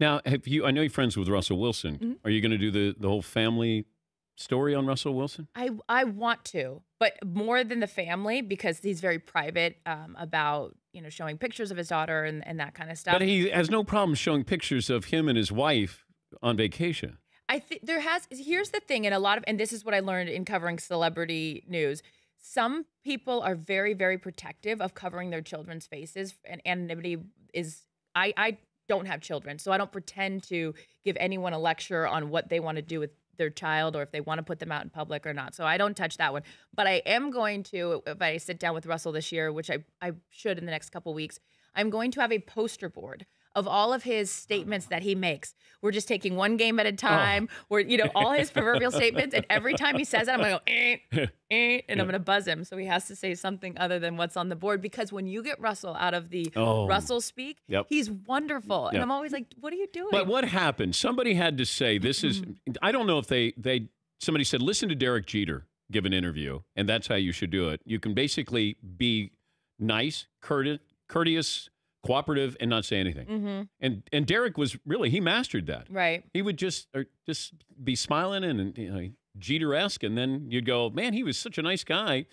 Now, have you? I know you're friends with Russell Wilson. Mm-hmm. Are you going to do the the whole family story on Russell Wilson? I I want to, but more than the family because he's very private um, about you know showing pictures of his daughter and, and that kind of stuff. But he has no problem showing pictures of him and his wife on vacation. I think there has. Here's the thing, and a lot of, and this is what I learned in covering celebrity news. Some people are very, very protective of covering their children's faces, and anonymity is. I I don't have children, so I don't pretend to give anyone a lecture on what they want to do with their child or if they want to put them out in public or not. So I don't touch that one. But I am going to, if I sit down with Russell this year, which I, I should in the next couple weeks, I'm going to have a poster board of all of his statements that he makes. We're just taking one game at a time. We're, you know, all his proverbial statements. And every time he says it, I'm going to go, eh, eh, and I'm going to buzz him. So he has to say something other than what's on the board. Because when you get Russell out of the Oh. Russell speak, Yep. he's wonderful. And I'm always like, what are you doing? But what happened? Somebody had to say this is. Mm-hmm. I don't know if they they somebody said listen to Derek Jeter give an interview, and that's how you should do it. You can basically be nice, courteous, courteous, cooperative, and not say anything. hmm And and Derek was really he mastered that. Right. He would just or just be smiling and, and you know, Jeter esque, and then you'd go, man, he was such a nice guy.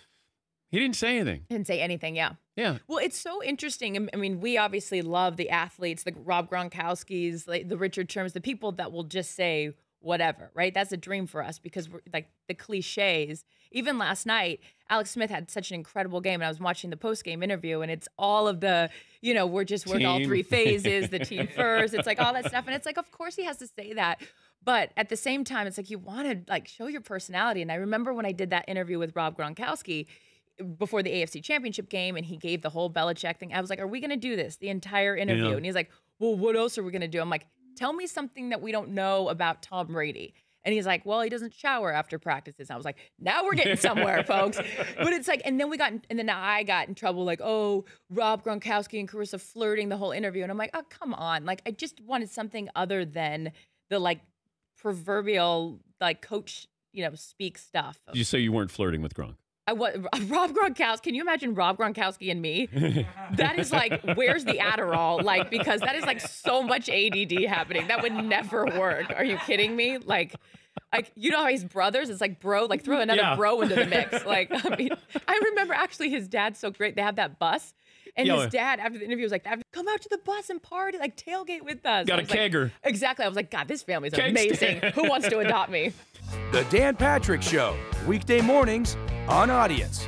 He didn't say anything. Didn't say anything. Yeah. Yeah. Well, it's so interesting. I- mean, we obviously love the athletes, the Rob Gronkowski's, like the Richard Shermans, the people that will just say whatever, right? That's a dream for us because we're like the cliches. Even last night, Alex Smith had such an incredible game, and I was watching the post game interview, and it's all of the, you know, we're just we're in all three phases, the team first. It's like all that stuff, and it's like, of course he has to say that. But at the same time, it's like you want to like show your personality. And I remember when I did that interview with Rob Gronkowski, before the AFC Championship game, and he gave the whole Belichick thing. I was like, "Are we going to do this the entire interview?" Yeah. And he's like, "Well, what else are we going to do?" I'm like, "Tell me something that we don't know about Tom Brady." And he's like, "Well, he doesn't shower after practices." I was like, "Now we're getting somewhere, folks." But it's like, and then we got, in, and then I got in trouble, like, "Oh, Rob Gronkowski and Charissa flirting the whole interview," and I'm like, "Oh, come on!" Like, I just wanted something other than the like proverbial like coach, you know, speak stuff. Did you say you weren't flirting with Gronk? I what Rob Gronkowski. Can you imagine Rob Gronkowski and me? That is like, where's the Adderall? Like, because that is like so much ADD happening. That would never work. Are you kidding me? Like, like you know how he's brothers? It's like bro, like throw another Yeah. bro into the mix. Like, I mean, I remember actually his dad's so great. They have that bus. And Yeah. his oh, dad, after the interview, was like, "Come out to the bus and party, like tailgate with us." Got a was like- kegger. exactly. I was like, "God, this family's Keg amazing. stand. Who wants to adopt me?" The Dan Patrick Show, weekday mornings on Audience.